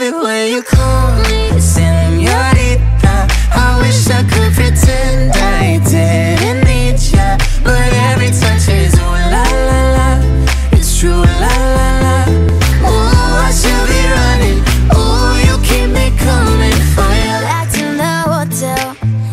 love it when you call me.